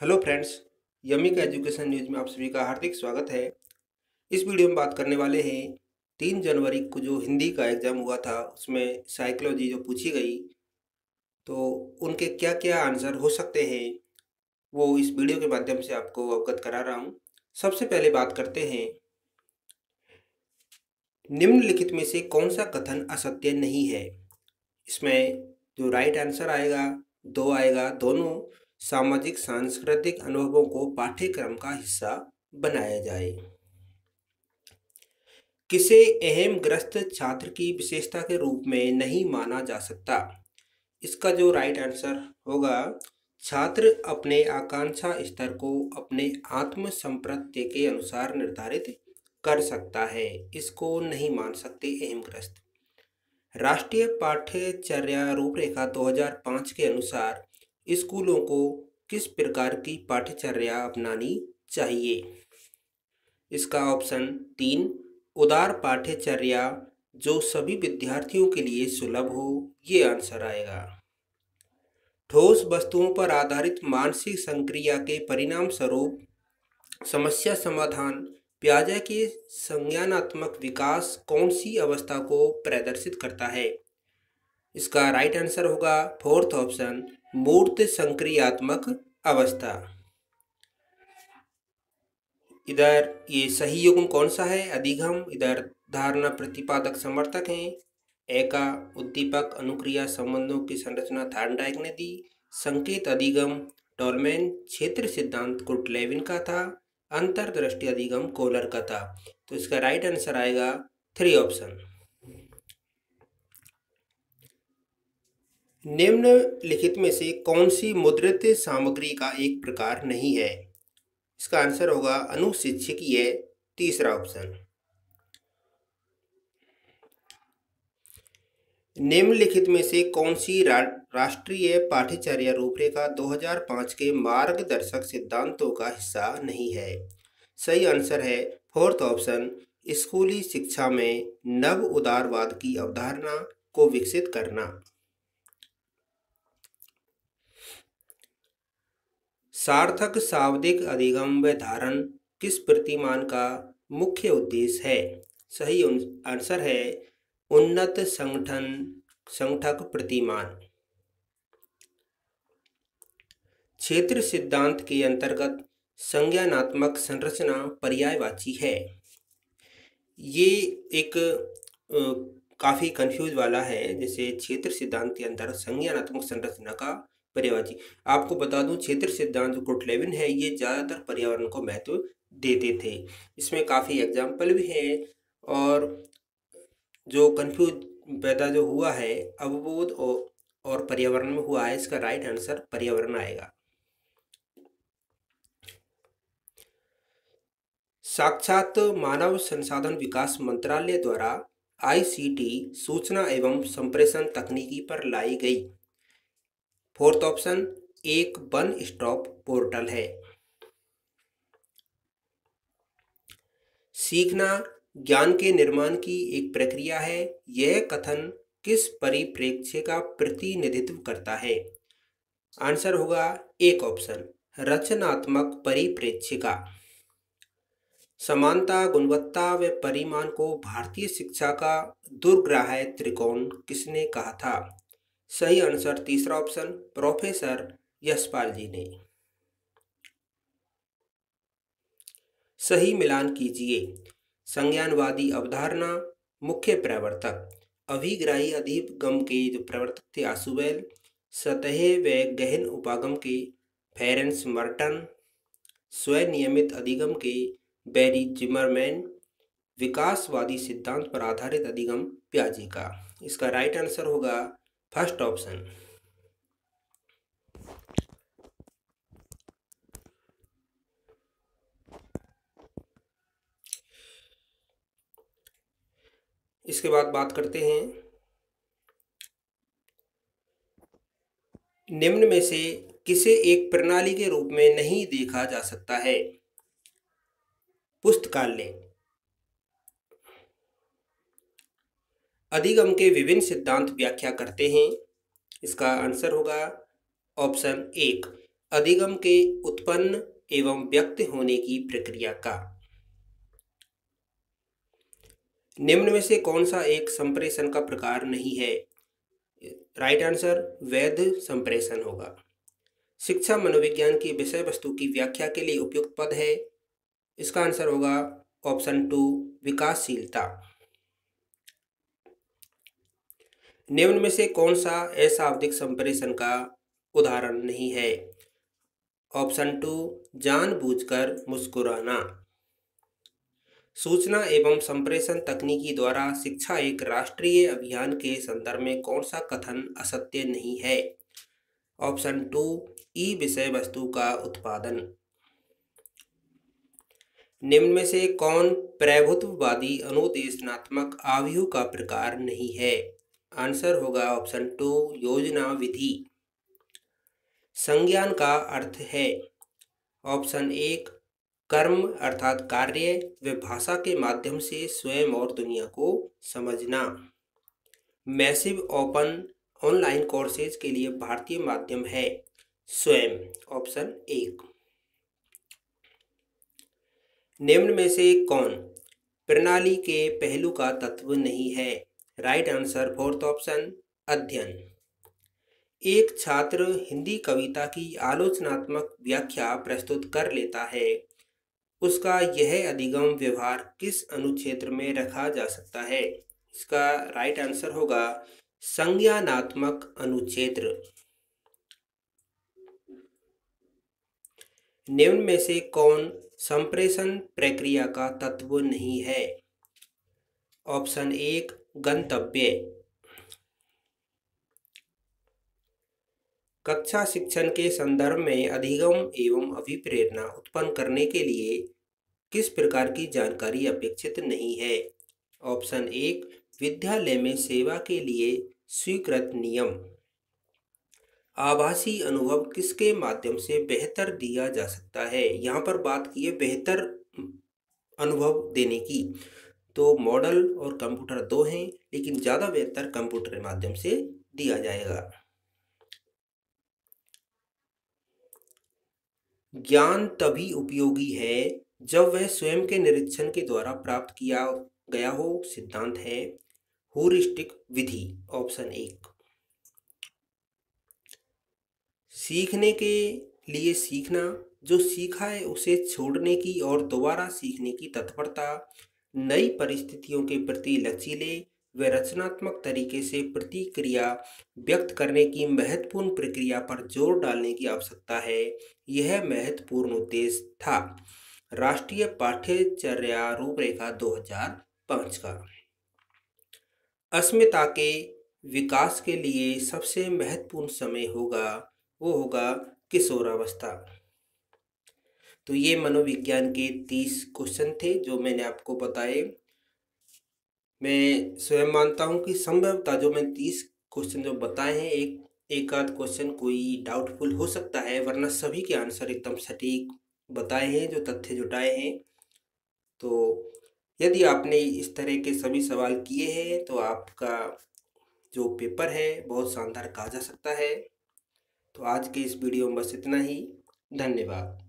Hello friends यमी का education news में आप सभी का हार्दिक स्वागत है। इस वीडियो में बात करने वाले हैं, तीन जनवरी को जो हिंदी का एग्ज़ाम हुआ था, उसमें साइकोलॉजी जो पूछी गई तो उनके क्या क्या आंसर हो सकते हैं, वो इस वीडियो के माध्यम से आपको अवगत करा रहा हूँ। सबसे पहले बात करते हैं, निम्नलिखित में से कौन सा कथन असत्य नहीं है? इसमें जो राइट आंसर आएगा, दो आएगा, दोनों सामाजिक, सांस्कृतिक अनुभवों को पाठ्यक्रम का हिस्सा बनाया जाए। किसे अहम ग्रस्त छात्र की विशेषता के रूप में नहीं माना जा सकता? इसका जो राइट आंसर होगा, छात्र अपने आकांक्षा स्तर को अपने आत्म संप्रत्य के अनुसार निर्धारित कर सकता है, इसको नहीं मान सकते अहम ग्रस्त राष्ट्रीय पाठ्यचर्या रूपरेखा 2005 के अनुसार स्कूलों को किस प्रकार की पाठ्यचर्या अपनानी चाहिए? इसका ऑप्शन तीन, उदार पाठ्यचर्या जो सभी विद्यार्थियों के लिए सुलभ हो, ये आंसर आएगा। ठोस वस्तुओं पर आधारित मानसिक संक्रिया के परिणाम स्वरूप समस्या समाधान, प्याजा के संज्ञानात्मक विकास कौन सी अवस्था को प्रदर्शित करता है? इसका राइट आंसर होगा फोर्थ ऑप्शन मूर्त संक्रियात्मक अवस्था। इधर ये सही युग्म कौन सा है? अधिगम। इधर धारणा प्रतिपादक समर्थक हैं। एका उद्दीपक अनुक्रिया संबंधों की संरचना थार्नडाइक ने दी। संकेत अधिगम टोलमैन क्षेत्र सिद्धांत कुटलेविन का था। अंतरदृष्टि अधिगम कोलर का था। तो इसका राइट आंसर आएगा थ्री ऑप्शन निम्नलिखित में से कौन सी मुद्रित सामग्री का एक प्रकार नहीं है? इसका आंसर होगा अनुशिक्षकीय। तीसरा ऑप्शन। निम्नलिखित में से कौन सी रा, राष्ट्रीय पाठ्यचर्या रूपरेखा 2005 के मार्गदर्शक सिद्धांतों का हिस्सा नहीं है? सही आंसर है फोर्थ ऑप्शन। स्कूली शिक्षा में नव उदारवाद की अवधारणा को विकसित करना। सार्थक शाब्दिक अधिगम व धारण किस प्रतिमान का मुख्य उद्देश्य है? सही आंसर है उन्नत संगठन, संगठक प्रतिमान। क्षेत्र सिद्धांत के अंतर्गत संज्ञानात्मक संरचना पर्यायवाची है। ये एक काफ़ी कंफ्यूज वाला है, जैसे क्षेत्र सिद्धांत के अंतर्गत संज्ञानात्मक संरचना का पर्यावरण आपको बता दूँ, क्षेत्र सिद्धांत जो कोटलेविन है, ये ज़्यादातर पर्यावरण को महत्व देते थे। इसमें काफ़ी एग्ज़ाम्पल भी हैं और जो कंफ्यूज पैदा जो हुआ है, अवबोध और पर्यावरण में हुआ है, इसका राइट आंसर पर्यावरण आएगा। साक्षात मानव संसाधन विकास मंत्रालय द्वारा आईसीटी सूचना एवं संप्रेषण तकनीकी पर लाई गई। फोर्थ ऑप्शन, एक वन स्टॉप पोर्टल है। सीखना ज्ञान के निर्माण की एक प्रक्रिया है। यह कथन किस परिप्रेक्ष्य का प्रतिनिधित्व करता है? आंसर होगा एक ऑप्शन, रचनात्मक परिप्रेक्ष्य का। समानता, गुणवत्ता व परिमाण को भारतीय शिक्षा का दुर्ग्राह्य त्रिकोण किसने कहा था? सही आंसर तीसरा ऑप्शन प्रोफेसर यशपाल जी ने। सही मिलान कीजिए। संज्ञानवादी अवधारणा, मुख्य प्रवर्तक। अभिग्राही अधिगम के जो प्रवर्तक थे आसुबेल, सतह व गहन उपागम के फेरेंस मर्टन, स्वनियमित अधिगम के बैरी जिमरमैन, विकासवादी सिद्धांत पर आधारित अधिगम प्याजे का। इसका राइट आंसर होगा फ़र्स्ट ऑप्शन इसके बाद बात करते हैं। निम्न में से किसे एक प्रणाली के रूप में नहीं देखा जा सकता है? पुस्तकालय। अधिगम के विभिन्न सिद्धांत व्याख्या करते हैं। इसका आंसर होगा ऑप्शन एक, अधिगम के उत्पन्न एवं व्यक्त होने की प्रक्रिया का। निम्न में से कौन सा एक संप्रेषण का प्रकार नहीं है? राइट आंसर, वैध संप्रेषण होगा। शिक्षा मनोविज्ञान की विषय वस्तु की व्याख्या के लिए उपयुक्त पद है। इसका आंसर होगा ऑप्शन टू, विकासशीलता। निम्न में से कौन सा अशाब्दिक संप्रेषण का उदाहरण नहीं है? ऑप्शन टू, जानबूझकर मुस्कुराना। सूचना एवं संप्रेषण तकनीकी द्वारा शिक्षा एक राष्ट्रीय अभियान के संदर्भ में कौन सा कथन असत्य नहीं है? ऑप्शन टू, ई विषय वस्तु का उत्पादन। निम्न में से कौन प्रभुत्ववादी अनुदेशनात्मक आव्यूह का प्रकार नहीं है? आंसर होगा ऑप्शन टू, योजना विधि। संज्ञान का अर्थ है ऑप्शन एक, कर्म अर्थात कार्य व भाषा के माध्यम से स्वयं और दुनिया को समझना। मैसिव ओपन ऑनलाइन कोर्सेज के लिए भारतीय माध्यम है स्वयं, ऑप्शन एक। निम्न में से कौन? प्रणाली के पहलू का तत्व नहीं है। राइट आंसर, फोर्थ ऑप्शन, अध्ययन। एक छात्र हिंदी कविता की आलोचनात्मक व्याख्या प्रस्तुत कर लेता है। उसका यह अधिगम व्यवहार किस अनुक्षेत्र में रखा जा सकता है? इसका राइट आंसर होगा, संज्ञानात्मक अनुक्षेत्र। निम्न में से कौन संप्रेषण प्रक्रिया का तत्व नहीं है? ऑप्शन एक, गंतव्य। कक्षा शिक्षण के संदर्भ में अधिगम एवं अभिप्रेरणा उत्पन्न करने के लिए किस प्रकार की जानकारी अपेक्षित नहीं है? ऑप्शन एक, विद्यालय में सेवा के लिए स्वीकृत नियम। आभासी अनुभव किसके माध्यम से बेहतर दिया जा सकता है? यहाँ पर बात की है बेहतर अनुभव देने की। तो मॉडल और कंप्यूटर दो हैं, लेकिन ज़्यादा बेहतर कंप्यूटर के माध्यम से दिया जाएगा। ज्ञान तभी उपयोगी है जब वह स्वयं के निरीक्षण के द्वारा प्राप्त किया गया हो, सिद्धांत है। होरिस्टिक विधि, ऑप्शन एक। सीखने के लिए सीखना, जो सीखा है उसे छोड़ने की और दोबारा सीखने की तत्परता नई परिस्थितियों के प्रति लचीले व रचनात्मक तरीके से प्रतिक्रिया व्यक्त करने की महत्वपूर्ण प्रक्रिया पर ज़ोर डालने की आवश्यकता है। यह महत्वपूर्ण उद्देश्य था। राष्ट्रीय पाठ्यचर्या रूपरेखा 2005 का। अस्मिता के विकास के लिए सबसे महत्वपूर्ण समय होगा, वो होगा किशोरावस्था। तो ये मनोविज्ञान के तीस क्वेश्चन थे, जो मैंने आपको बताए। मैं स्वयं मानता हूँ कि संभवतः जो मैं तीस क्वेश्चन जो बताए हैं, एक एक आध क्वेश्चन कोई डाउटफुल हो सकता है, वरना सभी के आंसर एकदम सटीक बताए हैं, जो तथ्य जुटाए हैं। तो यदि आपने इस तरह के सभी सवाल किए हैं तो आपका जो पेपर है, बहुत शानदार कहा जा सकता है। तो आज के इस वीडियो में बस इतना ही। धन्यवाद।